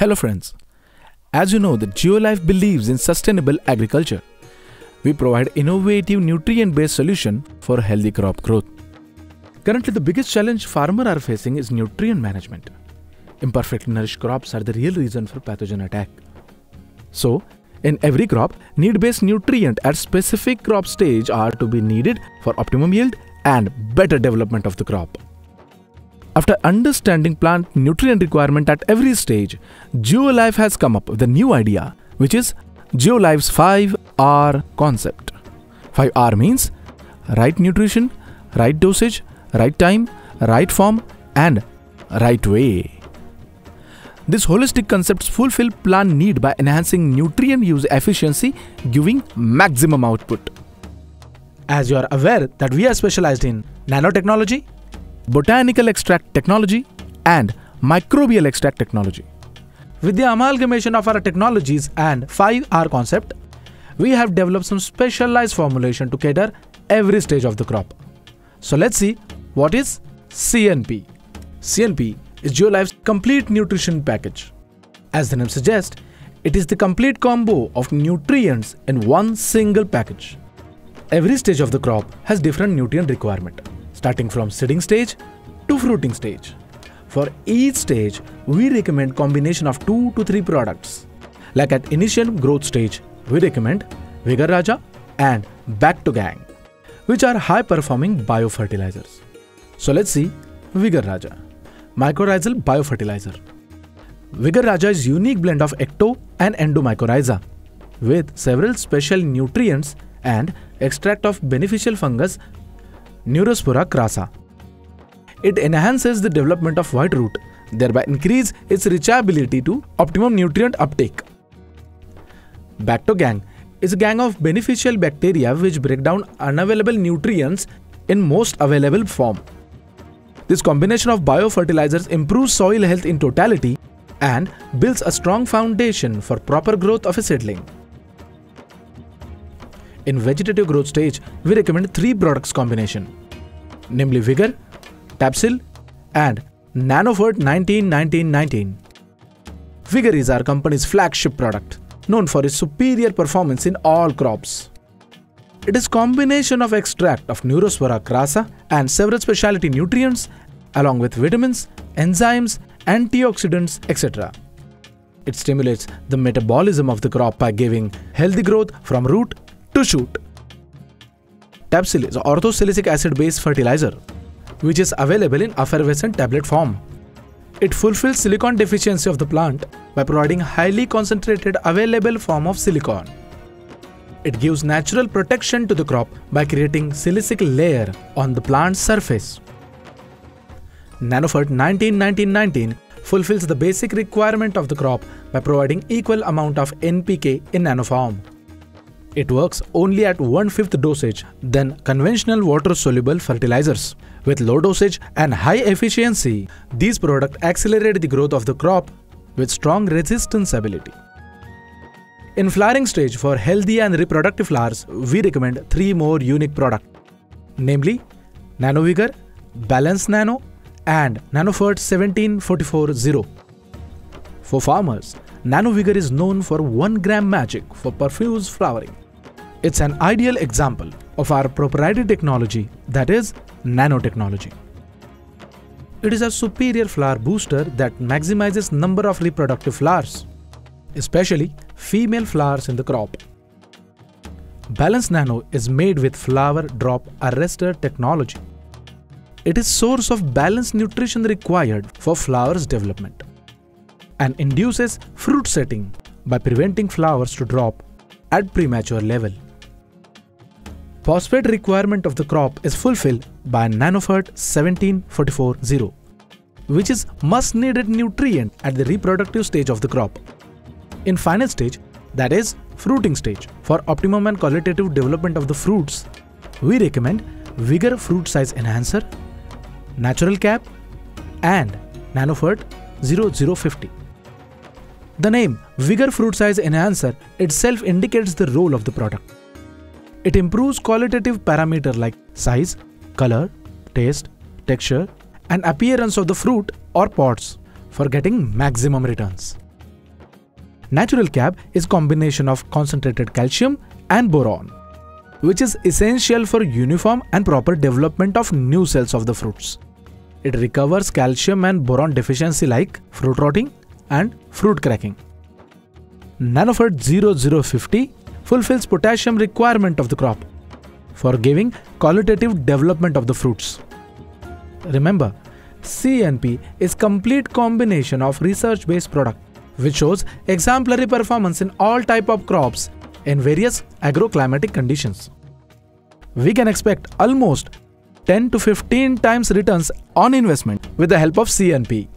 Hello, friends. As you know, the GeoLife believes in sustainable agriculture. We provide innovative nutrient-based solution for healthy crop growth. Currently, the biggest challenge farmers are facing is nutrient management. Imperfectly nourished crops are the real reason for pathogen attack. So, in every crop, need-based nutrient at specific crop stage are to be needed for optimum yield and better development of the crop. After understanding plant nutrient requirement at every stage, GeoLife has come up with a new idea, which is GeoLife's 5R concept. 5R means right nutrition, right dosage, right time, right form, and right way. These holistic concepts fulfill plant need by enhancing nutrient use efficiency, giving maximum output. As you are aware that we are specialized in nanotechnology, botanical extract technology, and microbial extract technology. With the amalgamation of our technologies and 5R concept, we have developed some specialized formulation to cater every stage of the crop. So let's see what is CNP. CNP is GeoLife's complete nutrition package. As the name suggests, it is the complete combo of nutrients in one single package. Every stage of the crop has different nutrient requirement, starting from seeding stage to fruiting stage. For each stage, we recommend combination of 2 to 3 products. Like at initial growth stage, we recommend Vigor Raja and Back to Gang, which are high performing biofertilizers. So let's see Vigor Raja, mycorrhizal biofertilizer. Vigor Raja is unique blend of ecto and endomycorrhiza with several special nutrients and extract of beneficial fungus Neurospora crassa. It enhances the development of white root, thereby increase its reachability to optimum nutrient uptake. Back2Gang is a gang of beneficial bacteria which break down unavailable nutrients in most available form. This combination of biofertilizers improves soil health in totality and builds a strong foundation for proper growth of a seedling. In vegetative growth stage, we recommend three products combination, namely Vigor, Tapsil, and Nanofert 191919. Vigor is our company's flagship product, known for its superior performance in all crops. It is combination of extract of Neurospora crassa and several specialty nutrients along with vitamins, enzymes, antioxidants, etc. It stimulates the metabolism of the crop by giving healthy growth from root to shoot. Tapsil is orthosilicic acid based fertilizer which is available in effervescent tablet form. It fulfills silicon deficiency of the plant by providing highly concentrated available form of silicon. It gives natural protection to the crop by creating silicic layer on the plant's surface. Nanofert 191919 fulfills the basic requirement of the crop by providing equal amount of NPK in nanoform. It works only at one-fifth dosage than conventional water-soluble fertilizers. With low dosage and high efficiency, these products accelerate the growth of the crop with strong resistance ability. In flowering stage for healthy and reproductive flowers, we recommend three more unique products, namely NanoVigor, Balance Nano, and NanoFert 17440. For farmers, NanoVigor is known for 1 gram magic for profuse flowering. It's an ideal example of our proprietary technology that is nanotechnology. It is a superior flower booster that maximizes number of reproductive flowers, especially female flowers in the crop. Balance Nano is made with flower drop arrestor technology. It is source of balanced nutrition required for flowers development and induces fruit setting by preventing flowers to drop at premature level. Phosphate requirement of the crop is fulfilled by Nanofert 17440, which is must needed nutrient at the reproductive stage of the crop. In final stage, that is fruiting stage, for optimum and qualitative development of the fruits, we recommend Vigor Fruit Size Enhancer, Natural Cap and Nanofert 0050. The name Vigor Fruit Size Enhancer itself indicates the role of the product. It improves qualitative parameter like size, color, taste, texture, and appearance of the fruit or pods for getting maximum returns. Natural cap is combination of concentrated calcium and boron, which is essential for uniform and proper development of new cells of the fruits. It recovers calcium and boron deficiency like fruit rotting and fruit cracking. Nanofert 0050 fulfills potassium requirement of the crop for giving qualitative development of the fruits. Remember, CNP is complete combination of research-based product which shows exemplary performance in all type of crops in various agroclimatic conditions. We can expect almost 10 to 15 times returns on investment with the help of CNP.